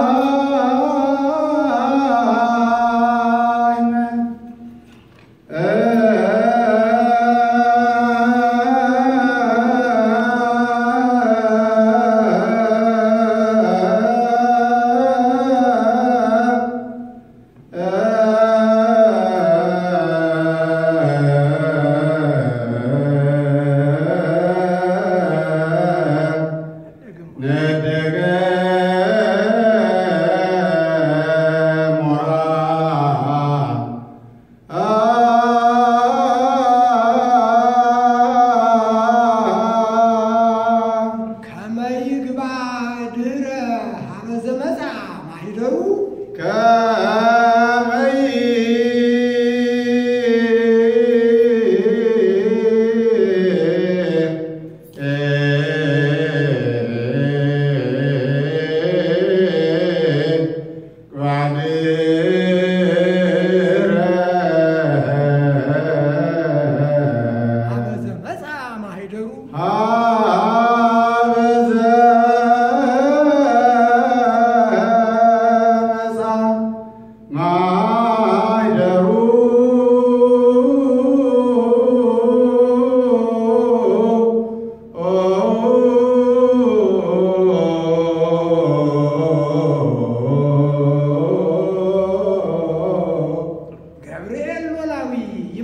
Ah!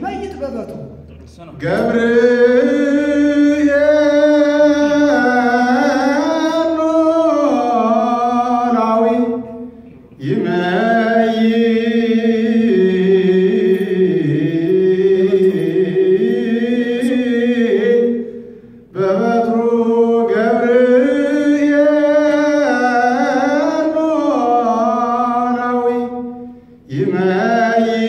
الميت بابته. جبريل العوي يميت بابته Imayi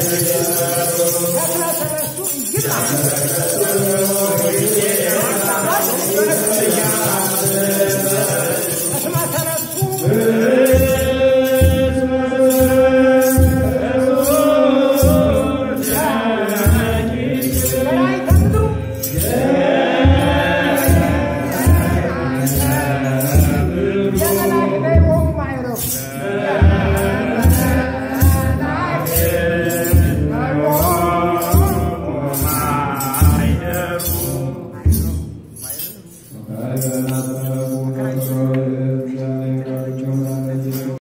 Karena serestu,